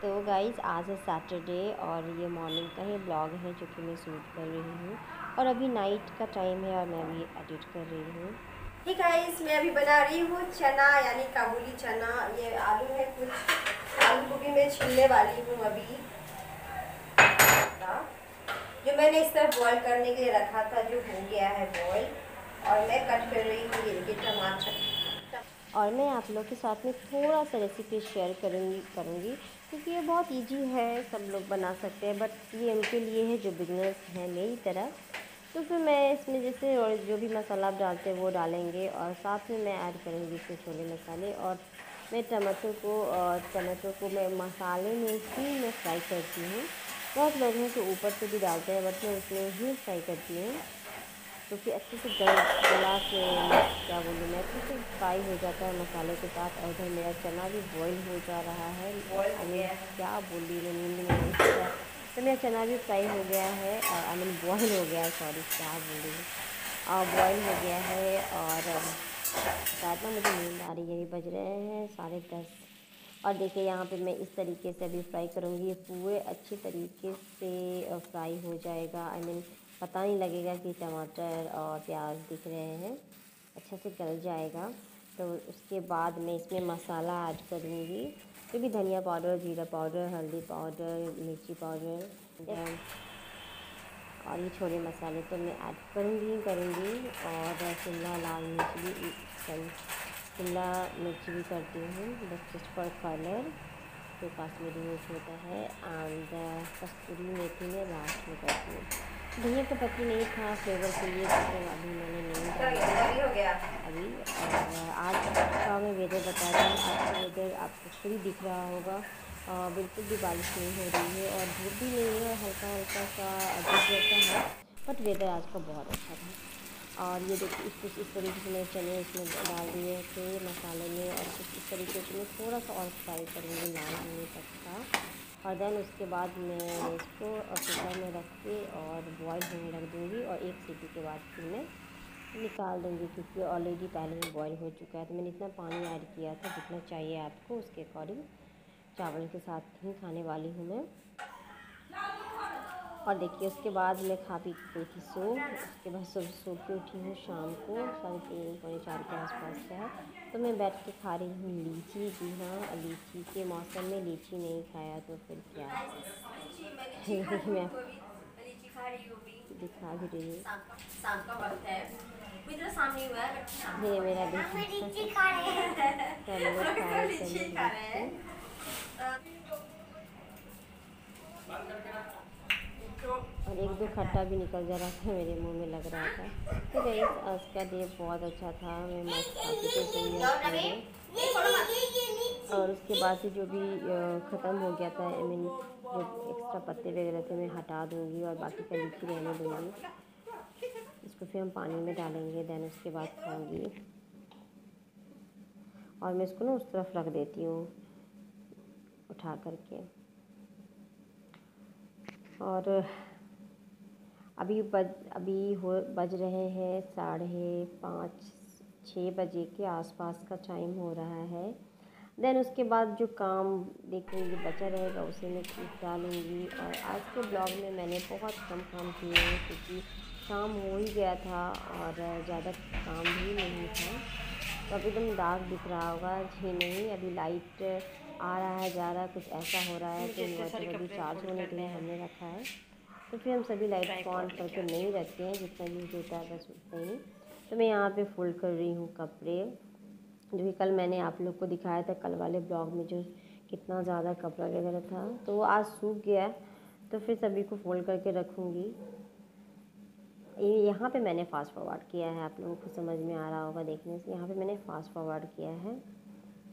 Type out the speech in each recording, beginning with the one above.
तो गाइज़ आज है सैटरडे और ये मॉर्निंग का ही ब्लॉग है जो कि मैं शूट कर रही हूँ। और अभी नाइट का टाइम है और मैं अभी एडिट कर रही हूँ। ठीक है इस मैं अभी बना रही हूँ चना, यानी काबुली चना। ये आलू है कुछ। आलू को भी मैं छीलने वाली हूँ अभी। जो मैंने इस तरह बॉईल करने के लिए रखा था, जो हो गया है बॉईल और मैं कट कर रही हूँ ये टमाटर। और मैं आप लोग के साथ में थोड़ा सा रेसिपी शेयर करूँगी करूँगी, क्योंकि ये बहुत इजी है, सब लोग बना सकते हैं बट ये उनके लिए है जो बिज़नेस हैं मेरी तरह। तो फिर मैं इसमें जैसे और जो भी मसाला आप डालते हैं, वो डालेंगे और साथ में मैं ऐड करूँगी इसमें छोले मसाले और मैं टमाटो को और टमाटो को मैं मसाले में ही मैं फ्राई करती हूँ। बहुत लोग हैं जो ऊपर से भी डालते हैं, बट मैं उसमें ही फ्राई करती हूँ। तो फिर अच्छे से गल गला के क्या बोलूँ मैं अच्छे से फ्राई हो जाता है मसाले के साथ। और उधर मेरा चना भी बॉईल हो जा रहा है। मैं क्या बोली मैं नींद में तो मेरा चना भी फ्राई हो गया है। और आई मीन बॉयल हो गया है सॉरी क्या बोल। रही और बॉयल हो गया है और शायद में मुझे नींद आ रही है अभी बज रहे हैं साढ़े दस। और देखिए यहाँ पे मैं इस तरीके से अभी फ्राई करूँगी। ये पूरे अच्छे तरीके से फ्राई हो जाएगा। आई मीन पता नहीं लगेगा कि टमाटर और प्याज दिख रहे हैं। अच्छा से गल जाएगा। तो उसके बाद मैं इसमें मसाला ऐड करूँगी। तो भी धनिया पाउडर, जीरा पाउडर, हल्दी पाउडर, मिर्ची पाउडर और ये छोले मसाले तो मैं ऐड करूँगी करूँगी और शिमला लाल मिर्च भी शिमला मिर्च भी करती हूँ बस जस्ट फॉर कलर। तो काश्मीरी मिर्च होता है एंड कस्तूरी मेथी में लास्ट में करती हूँ। धनिया का पत्ती नहीं था फ्लेवर के लिए तो अभी मैंने नहीं डाला अभी और आज का मैं वेदर बता रही हूँ आज का वेदर आपको फ्री दिख रहा होगा। बिल्कुल भी बारिश नहीं हो रही है और धूप भी नहीं है हल्का हल्का सा अजीब रहता है बट वेदर आज का बहुत अच्छा था। और ये देखिए, इस कुछ इस तरीके से मैं चने इसमें डाल दिए थे मसाले में और कुछ इस तरीके से मैं थोड़ा सा और फ्राई करूँगी लाल होने तक का। और देन उसके बाद मैं इसको कुकर में रख के और बॉयल होने रख दूँगी और एक सीटी के बाद फिर मैं निकाल दूँगी, क्योंकि ऑलरेडी पहले ही बॉयल हो चुका है। तो मैंने इतना पानी ऐड किया था जितना चाहिए आपको, उसके अकॉर्डिंग चावल के साथ ही खाने वाली हूँ मैं। और देखिए उसके बाद मैं खा पी गई थी सो उसके बाद सुबह सो के उठी हूँ शाम को साढ़े तीन पौने चार के आसपास का है। तो मैं बैठ के खा रही हूँ लीची जी हाँ लीची के मौसम में लीची नहीं खाया तो फिर क्या? मैं दिखा भी रही हूँ। ये मेरा देखा और एक दो खट्टा भी निकल जा रहा था मेरे मुँह में लग रहा था। तो गई आज का डे बहुत अच्छा था मैं मस्त खाती थी और उसके बाद से जो भी ख़त्म हो गया था आई मीन जो एक्स्ट्रा पत्ते वगैरह थे मैं हटा दूँगी और बाकी का लीची रहने दूँगी। इसको फिर हम पानी में डालेंगे देन उसके बाद खाऊँगी। और मैं इसको ना उस तरफ़ रख देती हूँ उठा करके। और अभी बज अभी हो बज रहे हैं साढ़े पाँच छः बजे के आसपास का टाइम हो रहा है। देन उसके बाद जो काम देखेंगे बचा रहेगा उसे मैं डालूँगी। और आज के ब्लॉग में मैंने बहुत कम काम किए हैं क्योंकि शाम हो ही गया था और ज़्यादा काम भी नहीं था। तो अभी एकदम डार्क दिख रहा होगा जी नहीं अभी लाइट आ रहा है जा रहा है कुछ ऐसा हो रहा है तो इन्वर्टर अभी चार्ज होने के लिए हमने रखा है। तो फिर हम सभी लाइट को ऑन करके नहीं रखते हैं जितना यूज़ होता है बस उतना ही। तो मैं यहाँ पे फोल्ड कर रही हूँ कपड़े। जो कि कल मैंने आप लोग को दिखाया था कल वाले ब्लॉग में जो कितना ज़्यादा कपड़ा वगैरह था तो वो आज सूख गया है। तो फिर सभी को फोल्ड करके रखूँगी। ये यहाँ पे मैंने फ़ास्ट फॉरवर्ड किया है आप लोगों को समझ में आ रहा होगा देखने से। यहाँ पे मैंने फ़ास्ट फॉरवर्ड किया है।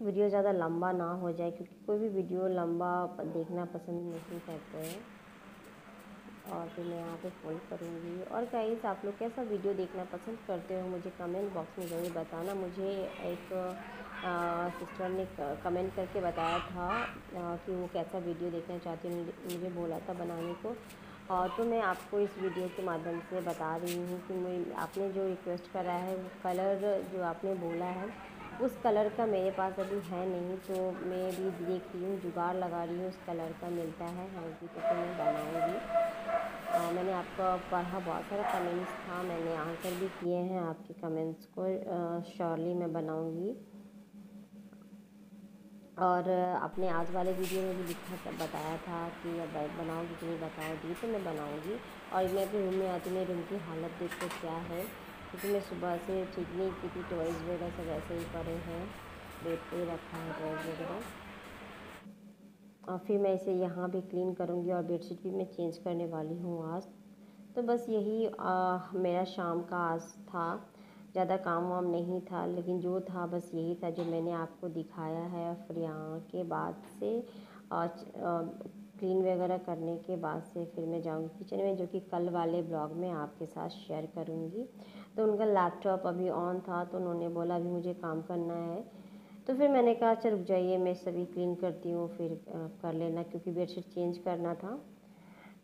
वीडियो ज़्यादा लंबा ना हो जाए क्योंकि कोई भी वीडियो लंबा देखना पसंद नहीं करते हैं। और फिर मैं यहाँ पे फोल्ड करूँगी। और गाइस आप लोग कैसा वीडियो देखना पसंद करते हो? मुझे कमेंट बॉक्स में ज़रूर बताना। मुझे एक सिस्टर ने कमेंट करके बताया था आ, कि वो कैसा वीडियो देखना चाहती हूँ। मुझे बोला था बनाने को। और तो मैं आपको इस वीडियो के माध्यम से बता रही हूँ कि मैं आपने जो रिक्वेस्ट करा है कलर जो आपने बोला है उस कलर का मेरे पास अभी है नहीं तो मैं भी देख रही हूँ, जुगाड़ लगा रही हूँ, उस कलर का मिलता है हल्दी तो मैं बनाऊँगी। मैंने आपका पढ़ा बहुत सारा कमेंट्स था, मैंने आंसर भी किए हैं आपके कमेंट्स को श्योरली मैं बनाऊँगी। और अपने आज वाले वीडियो में भी लिखा बताया था कि अब बनाओगी कि नहीं बताओगी तो मैं बनाऊँगी। और मैं अपने रूम में आती मेरे रूम की हालत देखो क्या है। क्योंकि मैं सुबह से ठीक नहीं की थी टॉयज़ वगैरह सब ऐसे ही पड़े हैं। बेड पे रखा है टॉयज़ वगैरह। और फिर मैं इसे यहाँ भी क्लीन करूँगी और बेडशीट भी मैं चेंज करने वाली हूँ आज। तो बस यही आ, मेरा शाम का आज था। ज़्यादा काम वाम नहीं था लेकिन जो था बस यही था जो मैंने आपको दिखाया है। फिर यहाँ के बाद से आज क्लीन वगैरह करने के बाद से फिर मैं जाऊँगी किचन में, जो कि कल वाले ब्लॉग में आपके साथ शेयर करूँगी। तो उनका लैपटॉप अभी ऑन था तो उन्होंने बोला, अभी मुझे काम करना है। तो फिर मैंने कहा चल रुक जाइए, मैं सभी क्लीन करती हूँ, फिर कर लेना, क्योंकि बेडशीट चेंज करना था।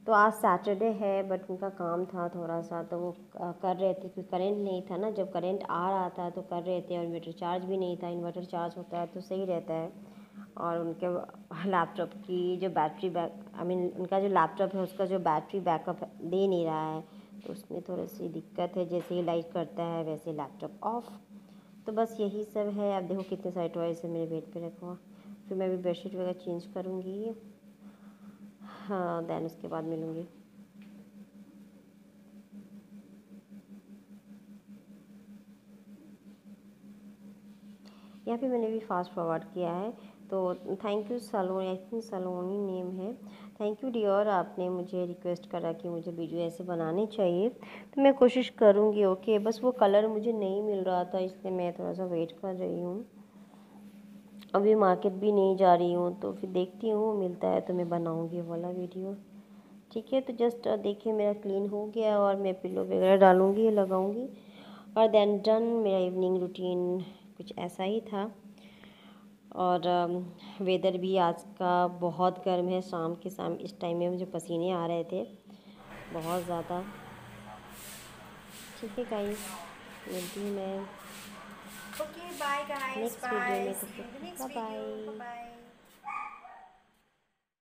तो आज सैटरडे है बट उनका काम था थोड़ा सा तो वो कर रहे थे, क्योंकि करेंट नहीं था ना, जब करेंट आ रहा था तो कर रहे थे, और इन्वर्टर चार्ज भी नहीं था इन्वर्टर चार्ज होता है तो सही रहता है। और उनके लैपटॉप की जो बैटरी बैक आई मीन उनका जो लैपटॉप है, उसका जो बैटरी बैकअप दे नहीं रहा है। तो उसमें थोड़ी सी दिक्कत है, जैसे ही लाइट करता है, वैसे लैपटॉप ऑफ़। तो बस यही सब है। अब देखो कितने सारे टॉयस है मेरे बेड पे, रखा। फिर मैं भी बेडशीट वगैरह चेंज करूँगी। हाँ दैन उसके बाद मिलूँगी। यहाँ पे मैंने भी फास्ट फॉरवर्ड किया है। तो thank you Saloni I think Saloni name है। थैंक यू डियर आपने मुझे रिक्वेस्ट करा कि मुझे वीडियो ऐसे बनाने चाहिए। तो मैं कोशिश करूँगी ओके बस वो कलर मुझे नहीं मिल रहा था, इसलिए मैं थोड़ा सा वेट कर रही हूँ। अभी मार्केट भी नहीं जा रही हूँ तो फिर देखती हूँ, मिलता है तो मैं बनाऊँगी वाला वीडियो ठीक है तो जस्ट देखिए मेरा क्लीन हो गया और मैं पिलो वगैरह डालूँगी, लगाऊँगी। और देन डन मेरा इवनिंग रूटीन कुछ ऐसा ही था। और वेदर भी आज का बहुत गर्म है। शाम के शाम इस टाइम में मुझे पसीने आ रहे थे। बहुत ज़्यादा। ठीक है गाइस मिलती हूँ मैं okay bye guys next video में। Bye bye